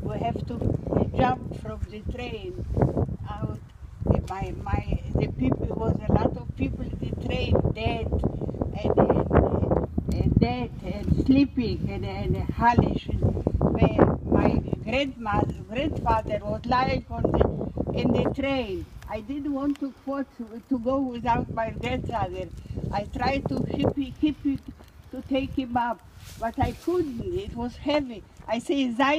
we have to jump from the train out. My, my, the people was a lot of people in the train dead and, and, and dead and sleeping and, and hellish. My, my grandmother, grandfather was lying on the, in the train. I didn't want to to go without my grandfather. I tried to keep, keep it, to take him up, but I couldn't. It was heavy. I say,